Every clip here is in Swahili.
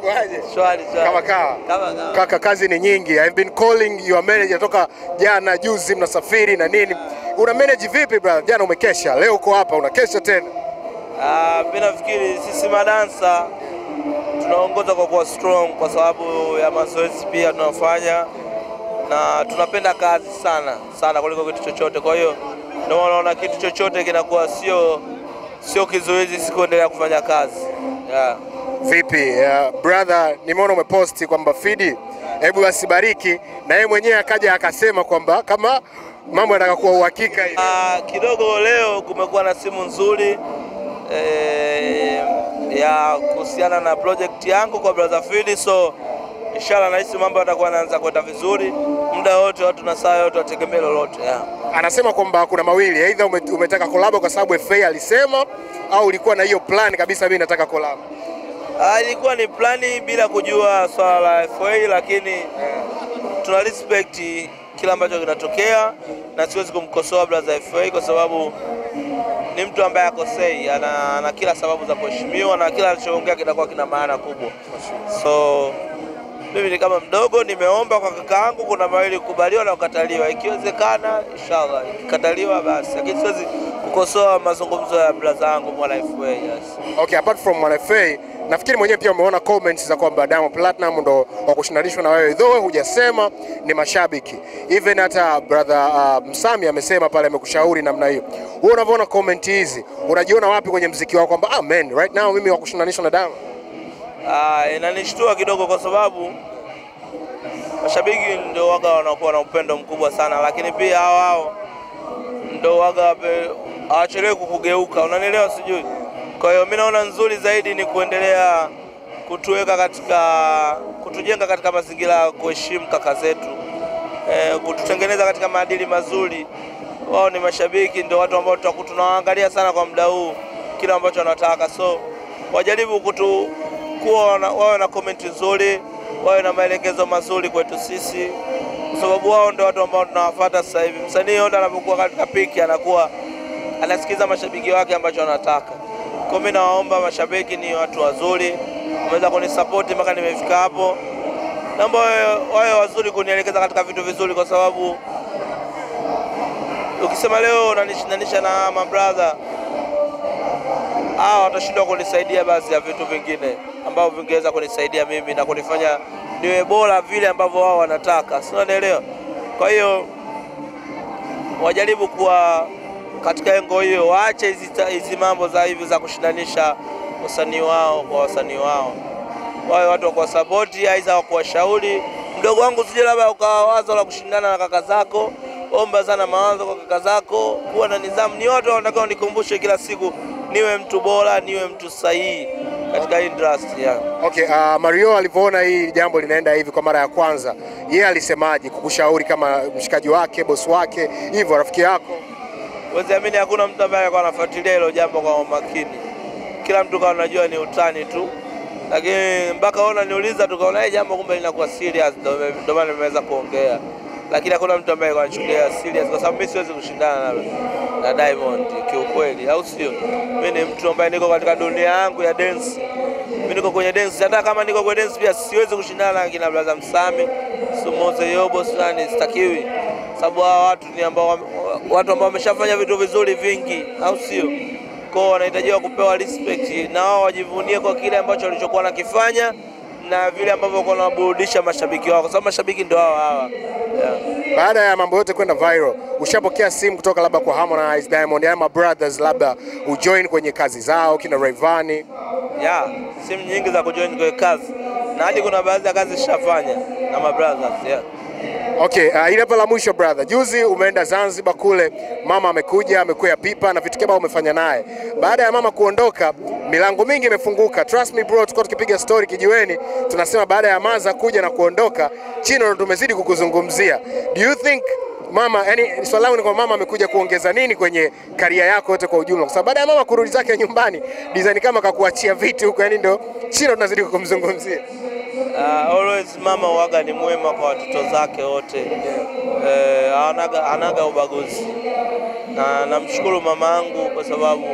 Kwaje? Shwari shwari. Kama kawa. Kama kawa. Kaka, kazi ni nyingi. I've been calling your manager toka jana juzi, mnasafiri na nini. Una manage vipi brother? Jana umekesha, leo uko hapa unakesha tena. Ah, mimi nafikiri sisi madansa tunaongoza kwa kuwa strong kwa sababu ya mazoezi pia tunafanya na tunapenda kazi sana sana kuliko kitu chochote. Kwa hiyo ndio maana unaona kitu chochote kinakuwa sio sio kizuizi sikuendelea kufanya kazi yeah. Vipi uh, brother, nimeona umeposti kwamba Fidi hebu asibariki, na yeye mwenyewe akaja akasema kwamba kama mambo yanataka kuwa uhakika hivi. Uh, kidogo leo kumekuwa na simu nzuri eh, ya kuhusiana na project yangu kwa brother Fidi, so inshallah nahisi mambo yatakuwa yanaanza kwenda vizuri muda wote, watu na saa yote wategemee lolote yeah. Anasema kwamba kuna mawili, aidha umetaka collab kwa sababu FA alisema au ulikuwa na hiyo plan kabisa, mimi nataka collab. Ah, ilikuwa ni plani bila kujua swala la FA, lakini tuna respect kila ambacho kinatokea na siwezi kumkosoa brother FA kwa sababu ni mtu ambaye akosei, ana, ana kila sababu za kuheshimiwa na kila alichoongea kinakuwa kina maana kubwa. So mimi ni kama mdogo, nimeomba kwa kaka yangu, kuna mawili kukubaliwa na kukataliwa. Ikiwezekana inshallah, ikikataliwa basi, lakini siwezi kukosoa mazungumzo ya brother yangu mwana FA. Yes. Okay, apart from Mwana FA, nafikiri mwenyewe pia umeona comments za kwamba Diamond Platinum ndo wa kushindanishwa na wewe, though hujasema ni mashabiki. Even hata brother uh, Msami amesema pale, amekushauri namna hiyo. Wewe unavyoona comment hizi, unajiona wapi kwenye mziki wako kwamba ah, man, right now mimi wa kushindanishwa na Diamond? Ah, inanishtua kidogo kwa sababu mashabiki ndio waga wanakuwa na upendo mkubwa sana, lakini pia hao hao ndio waga hawachelewi kukugeuka, unanielewa? Sijui. Kwa hiyo mimi naona nzuri zaidi ni kuendelea kutuweka katika kutujenga katika mazingira ya kuheshimu kaka zetu, e, kututengeneza katika maadili mazuri. Wao ni mashabiki, ndio watu ambao tunawaangalia sana kwa muda huu, kile ambacho wanataka, so wajaribu kutu kuwa wawe na komenti nzuri, wawe na maelekezo mazuri kwetu sisi, kwa sababu wao ndio watu ambao tunawafuata sasa hivi. Msanii yote anapokuwa katika piki anakuwa anasikiza mashabiki wake ambacho anataka. Kwa mimi nawaomba mashabiki ni watu wazuri, wameweza kunisapoti mpaka nimefika hapo. Naomba wawe- wazuri kunielekeza katika vitu vizuri, kwa sababu ukisema leo unanishindanisha na mabradha hawa watashindwa kunisaidia baadhi ya vitu vingine ambavyo vingeweza kunisaidia mimi na kunifanya niwe bora vile ambavyo wao wanataka, si unanielewa? Kwa hiyo wajaribu kuwa katika engo hiyo, waache hizi mambo za hivi za kushindanisha wasanii wao kwa wasanii wao, wawe watu wa kuwasapoti, aidha wa kuwashauri. Mdogo wangu, sije labda ukawa wazo la kushindana na kaka zako, omba sana mawazo kwa kaka zako, kuwa na nidhamu. Ni watu wanataka nikumbushe kila siku niwe mtu bora, niwe mtu sahihi katika industry yeah. Okay, uh, Mario alivyoona hii jambo linaenda hivi kwa mara ya kwanza, yeye alisemaje kukushauri kama mshikaji wake, bosi wake, hivyo rafiki yako? Huwezi amini, hakuna mtu ambaye alikuwa anafuatilia hilo jambo kwa umakini. Kila mtu kawa anajua ni utani tu, lakini mpaka wao niuliza, tukaona hili jambo kumbe linakuwa serious, ndio maana nimeweza kuongea, lakini hakuna mtu ambaye alikuwa anachukulia serious, kwa sababu mimi siwezi kushindana na, na Diamond kiukweli, au sio? Mimi ni mtu ambaye niko katika dunia yangu ya dance, mimi niko kwenye dance. Hata kama niko kwenye dance pia siwezi kushindana na kina Brother Msami, Sumoze Yobo, Sunani, sitakiwi sababu hawa watu ni ambao watu ambao wameshafanya vitu vizuri vingi, au sio? Kwao wanahitajiwa kupewa respect na wao wajivunie kwa kile ambacho walichokuwa nakifanya na vile ambavyo walikuwa wanaburudisha mashabiki wao, kwa sababu mashabiki ndio hao hawa yeah. Baada ya mambo yote kwenda viral, ushapokea simu kutoka labda kwa Harmonize, Diamond ama brothers, labda ujoin kwenye kazi zao kina Rayvanny? ya simu nyingi za kujoin kwenye kazi na hadi kuna baadhi ya kazi shafanya na mabrothers yeah. Okay, uh, ile la mwisho brother. Juzi umeenda Zanzibar kule, mama amekuja amekuya pipa na vitu kibao umefanya naye. Baada ya mama kuondoka, milango mingi imefunguka. Trust me bro, tulikuwa tukipiga story kijiweni, tunasema baada ya Maza kuja na kuondoka, Chino tumezidi kukuzungumzia. Do you think mama, yani swali langu ni kwa mama amekuja kuongeza nini kwenye karia yako yote kwa ujumla? Kwa sababu baada ya mama kurudi zake nyumbani, design kama kakuachia vitu huko, yani ndo Chino tunazidi kukumzungumzia. Uh, always mama waga ni mwema kwa watoto zake wote. Eh, anaga, anaga ubaguzi. Na namshukuru mama yangu kwa sababu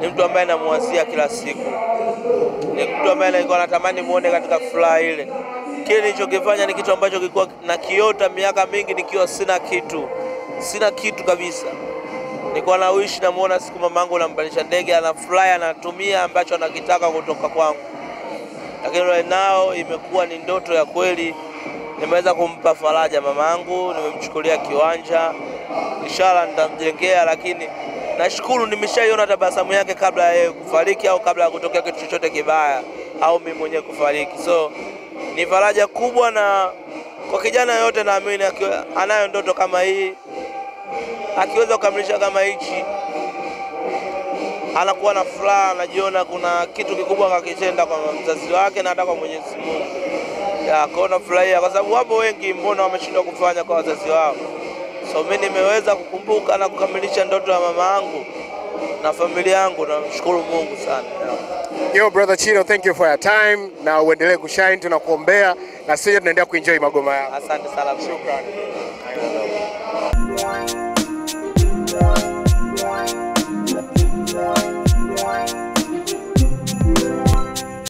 ni mtu ambaye namuwazia kila siku. Ni mtu ambaye nilikuwa natamani muone katika furaha ile. Kile nilichokifanya ni kitu ambacho kilikuwa nakiota miaka mingi nikiwa sina kitu, sina kitu kabisa. Nilikuwa na wish namuona siku mamangu nampandisha ndege, anafurahi, anatumia ambacho anakitaka kutoka kwangu, lakini right now imekuwa ni ndoto ya kweli. Nimeweza kumpa faraja mamangu, nimemchukulia kiwanja, inshallah nitamjengea, lakini nashukuru nimeshaiona tabasamu yake kabla ya yeye kufariki au kabla ya kutokea kitu chochote kibaya au mimi mwenyewe kufariki. So ni faraja kubwa, na kwa kijana yote naamini anayo ndoto kama hii, akiweza kukamilisha kama hichi, anakuwa na furaha, anajiona kuna kitu kikubwa kakitenda kwa mzazi wake na hata kwa Mwenyezi Mungu. Kwao nafurahia kwa sababu wapo wengi, mbona wameshindwa kufanya kwa wazazi wao. So mimi nimeweza kukumbuka na kukamilisha ndoto ya mama yangu na familia yangu, namshukuru Mungu sana. Yo brother Chilo, thank you for your time na uendelee kushine, tunakuombea na sisi tunaendelea kuenjoy magoma yao. Asante sana, shukrani. Bye.